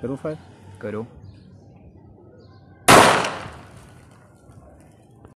કરું ફાઇલ? કરો.